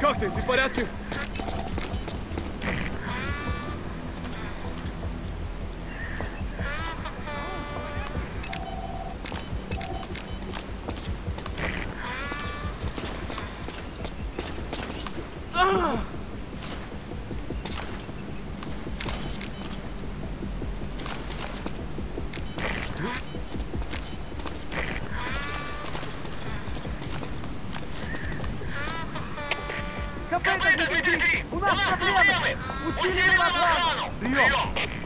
ты? Ты в порядке? У нас проблемы! Усилили охрану! Это